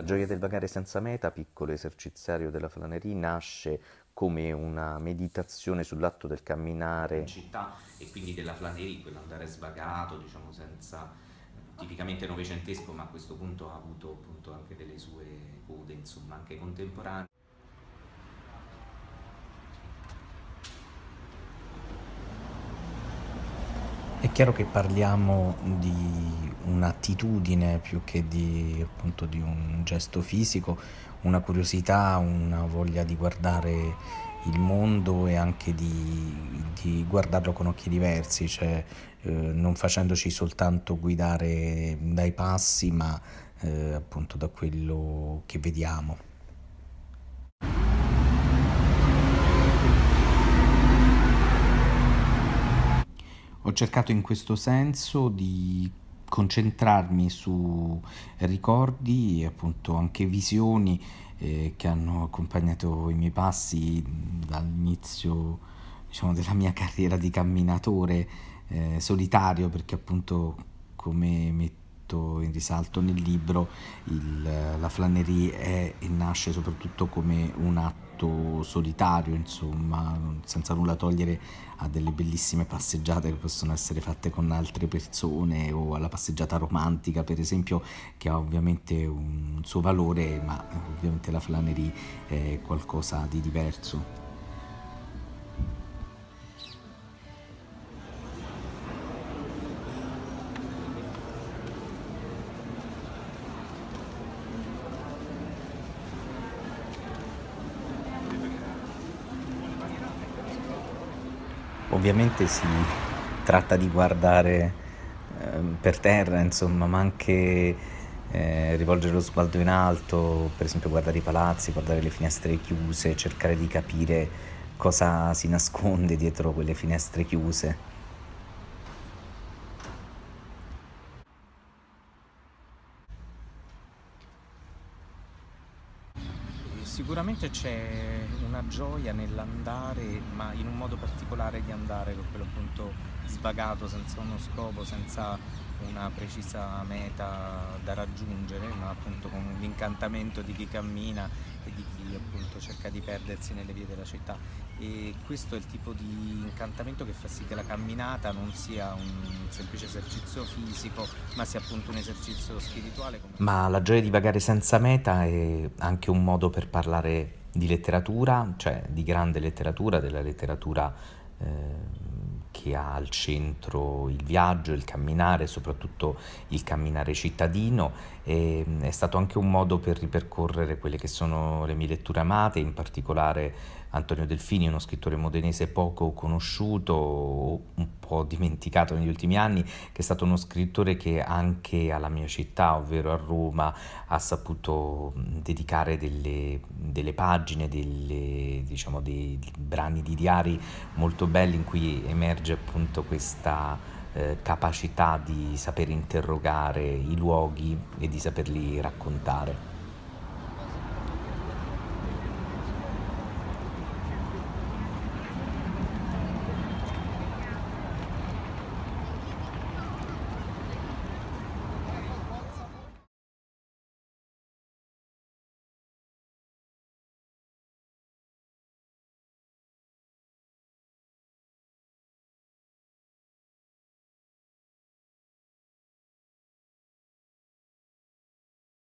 La gioia del vagare senza meta, piccolo eserciziario della Flanery, nasce come una meditazione sull'atto del camminare in città e quindi della Flanery, quell'andare svagato, diciamo senza tipicamente novecentesco, ma a questo punto ha avuto appunto anche delle sue code, insomma, anche contemporanee. È chiaro che parliamo di un'attitudine più che di, appunto, di un gesto fisico, una curiosità, una voglia di guardare il mondo e anche di, di guardarlo con occhi diversi, cioè eh, non facendoci soltanto guidare dai passi, ma eh, appunto da quello che vediamo. Ho cercato in questo senso di concentrarmi su ricordi e appunto anche visioni eh, che hanno accompagnato i miei passi dall'inizio diciamo, della mia carriera di camminatore eh, solitario perché appunto come metto in risalto nel libro il, la flanneria è e nasce soprattutto come un atto solitario, insomma, senza nulla togliere a delle bellissime passeggiate che possono essere fatte con altre persone o alla passeggiata romantica, per esempio, che ha ovviamente un suo valore, ma ovviamente la flaneria è qualcosa di diverso. Ovviamente si tratta di guardare eh, per terra, insomma, ma anche eh, rivolgere lo sguardo in alto, per esempio guardare i palazzi, guardare le finestre chiuse, cercare di capire cosa si nasconde dietro quelle finestre chiuse. Sicuramente c'è una gioia nell'andare, ma in un modo particolare di andare, quello appunto svagato, senza uno scopo, senza una precisa meta da raggiungere, ma appunto con l'incantamento di chi cammina e di chi appunto cerca di perdersi nelle vie della città. E questo è il tipo di incantamento che fa sì che la camminata non sia un semplice esercizio fisico, ma sia appunto un esercizio spirituale. Ma la gioia di vagare senza meta è anche un modo per parlare di letteratura, cioè di grande letteratura, della letteratura eh, che ha al centro il viaggio, il camminare, soprattutto il camminare cittadino. E, è stato anche un modo per ripercorrere quelle che sono le mie letture amate, in particolare Antonio Delfini, uno scrittore modenese poco conosciuto, un po' dimenticato negli ultimi anni, che è stato uno scrittore che anche alla mia città, ovvero a Roma, ha saputo dedicare delle, delle pagine, delle, diciamo, dei brani di diari molto belli in cui emerge appunto questa eh, capacità di saper interrogare i luoghi e di saperli raccontare.